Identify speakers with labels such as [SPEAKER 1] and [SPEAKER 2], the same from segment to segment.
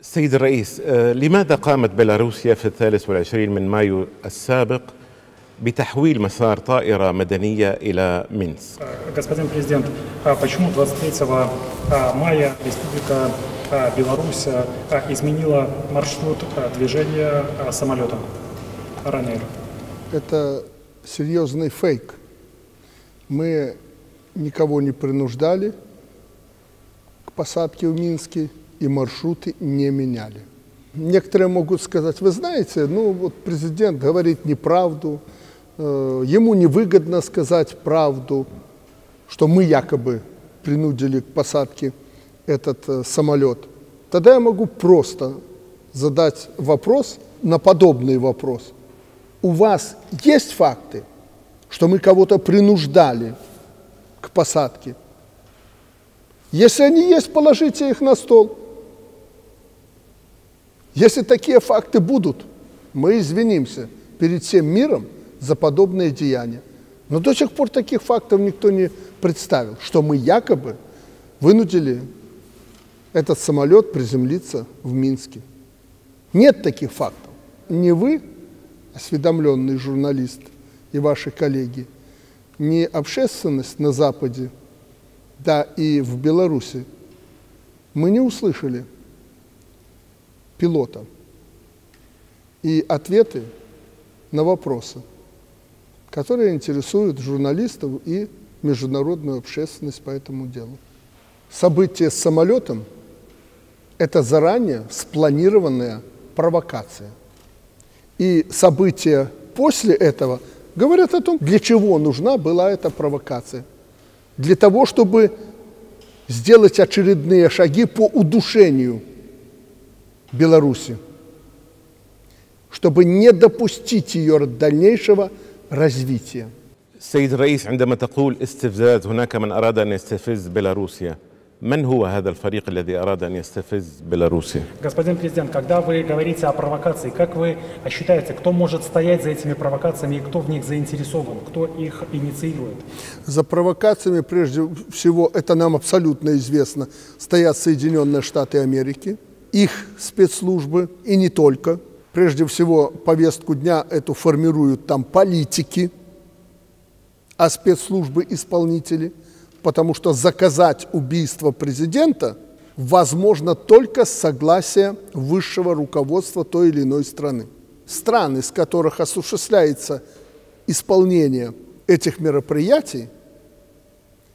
[SPEAKER 1] سيد الرئيس آه، لماذا قامت بيلاروسيا في الثالث والعشرين من مايو السابق بتحويل مسار طائرة مدنية إلى مينسك
[SPEAKER 2] Господин президент, а почему 23 а, мая Республика а, Беларусь а, изменила маршрут а, движения а, самолетом Ryanair?
[SPEAKER 3] Это серьезный фейк. Мы никого не принуждали к посадке в Минске и маршруты не меняли. Некоторые могут сказать, вы знаете, ну вот президент говорит неправду, э, ему невыгодно сказать правду, что мы якобы принудили к посадке этот э, самолет. Тогда я могу просто задать вопрос на подобный вопрос. У вас есть факты, что мы кого-то принуждали к посадке? Если они есть, положите их на стол. Если такие факты будут, мы извинимся перед всем миром за подобные деяния. Но до сих пор таких фактов никто не представил, что мы якобы вынудили этот самолет приземлиться в Минске. Нет таких фактов. Не вы, осведомленный журналист и ваши коллеги, не общественность на Западе, да и в Беларуси, мы не услышали пилота и ответы на вопросы, которые интересуют журналистов и международную общественность по этому делу. Событие с самолетом – это заранее спланированная провокация. И события после этого говорят о том, для чего нужна была эта провокация. Для того, чтобы сделать очередные шаги по удушению Беларуси, чтобы не допустить ее дальнейшего развития.
[SPEAKER 1] سيد الرئيس عندما تقول استفزاز هناك من أراد أن يستفز بيلاروسيا من هو هذا الفريق الذي أراد أن يستفز بيلاروسيا؟
[SPEAKER 2] Господин президент, когда вы говорите о провокации, как вы считаете, кто может стоять за этими провокациями и кто в них заинтересован, кто их инициирует?
[SPEAKER 3] За провокациями, прежде всего, это нам абсолютно известно, стоят Соединенные Штаты Америки, их спецслужбы и не только. Прежде всего, повестку дня эту формируют там политики, а спецслужбы исполнители, потому что заказать убийство президента возможно только с согласия высшего руководства той или иной страны. Страны, с которых осуществляется исполнение этих мероприятий,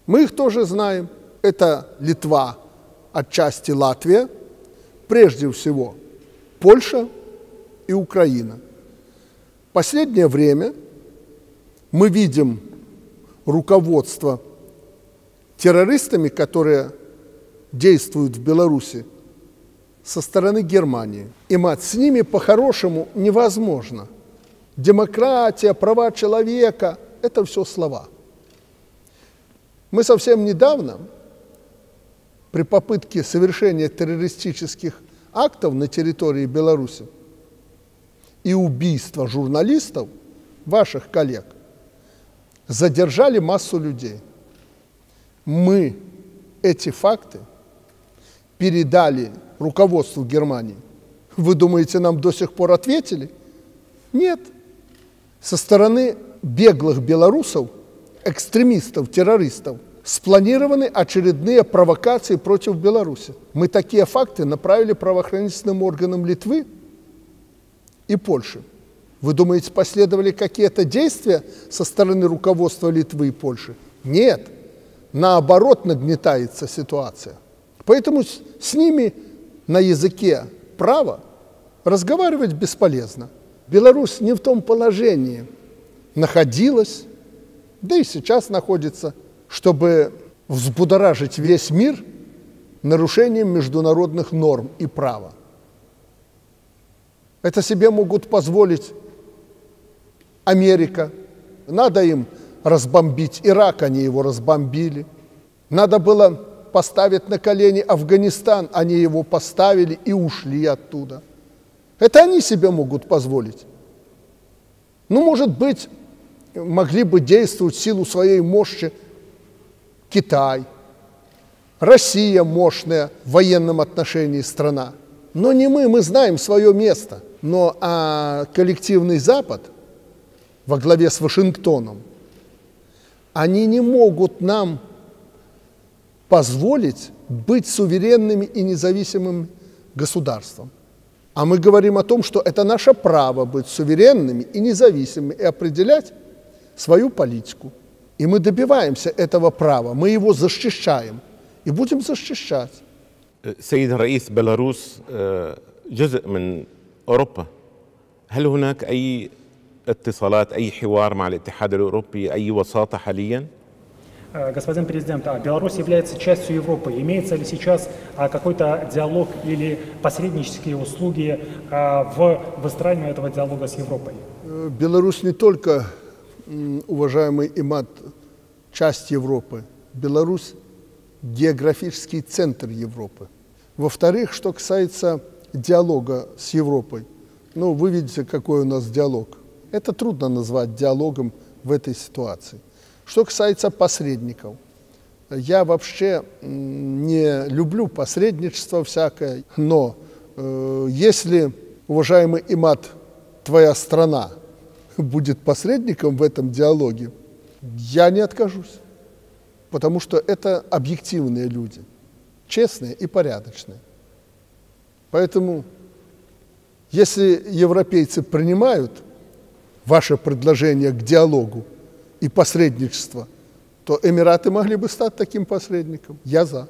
[SPEAKER 3] мы их тоже знаем. Это Литва, отчасти Латвия, прежде всего Польша и Украина. Последнее время мы видим руководство террористами, которые действуют в Беларуси, со стороны Германии. И мать, с ними по-хорошему невозможно. Демократия, права человека – это все слова. Мы совсем недавно при попытке совершения террористических актов на территории Беларуси и убийства журналистов, ваших коллег, задержали массу людей. Мы эти факты передали руководству Германии. Вы думаете, нам до сих пор ответили? Нет. Со стороны беглых белорусов, экстремистов, террористов, спланированы очередные провокации против Беларуси. Мы такие факты направили правоохранительным органам Литвы и Польши. Вы думаете, последовали какие-то действия со стороны руководства Литвы и Польши? Нет. Наоборот, нагнетается ситуация. Поэтому с, с ними на языке права разговаривать бесполезно. Беларусь не в том положении находилась, да и сейчас находится, чтобы взбудоражить весь мир нарушением международных норм и права. Это себе могут позволить Америка. Надо им разбомбить Ирак, они его разбомбили. Надо было поставить на колени Афганистан, они его поставили и ушли оттуда. Это они себе могут позволить. Ну, может быть, могли бы действовать в силу своей мощи Китай, Россия мощная в военном отношении страна. Но не мы, мы знаем свое место. Но а коллективный Запад во главе с Вашингтоном, они не могут нам позволить быть суверенными и независимым государством. А мы говорим о том, что это наше право быть суверенными и независимыми и определять свою политику. И мы добиваемся этого права, мы его защищаем и будем защищать.
[SPEAKER 1] سيد الرئيس بيلاروس آه، جزء من اوروبا هل هناك اي اتصالات اي حوار مع الاتحاد الاوروبي اي وساطه حاليا
[SPEAKER 2] Э, Господин президент, а Беларусь является частью Европы. Имеется ли сейчас а, какой-то диалог или посреднические услуги а, в выстраивании этого диалога с Европой?
[SPEAKER 3] Э, Беларусь не только, м, уважаемый Имат, часть Европы. Беларусь – географический центр Европы. Во-вторых, что касается диалога с Европой, ну, вы видите, какой у нас диалог. Это трудно назвать диалогом в этой ситуации. Что касается посредников, я вообще не люблю посредничество всякое, но э, если, уважаемый Имат, твоя страна будет посредником в этом диалоге, я не откажусь, потому что это объективные люди, честные и порядочные. Поэтому, если европейцы принимают ваше предложение к диалогу и посредничеству, то Эмираты могли бы стать таким посредником. Я за.